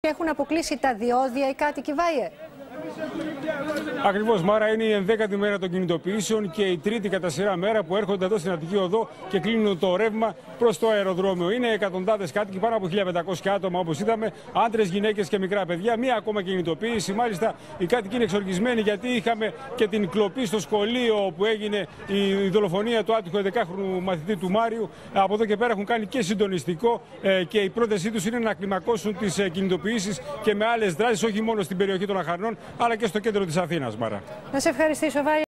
Έχουν αποκλείσει τα διόδια οι κάτοικοι Βάιε. Ακριβώς, Μάρα, είναι η 11η μέρα των κινητοποιήσεων και η τρίτη κατά σειρά μέρα που έρχονται εδώ στην Αττική Οδό και κλείνουν το ρεύμα προς το αεροδρόμιο. Είναι εκατοντάδες κάτοικοι, πάνω από 1500 άτομα όπως είδαμε, άντρες, γυναίκες και μικρά παιδιά. Μία ακόμα κινητοποίηση. Μάλιστα, οι κάτοικοι είναι εξοργισμένοι γιατί είχαμε και την κλοπή στο σχολείο που έγινε η δολοφονία του άτυχου 11χρονου μαθητή του Μάριου. Από εδώ και πέρα έχουν κάνει και συντονιστικό ε, και η πρόθεσή τους είναι να κλιμακώσουν τις ε, κινητοποιήσεις και με άλλες δράσεις, όχι μόνο στην περιοχή των Αχαρνών, αλλά και στο κέντρο της Αθήνας, Μάρα. Να σε ευχαριστήσω, Βάιε.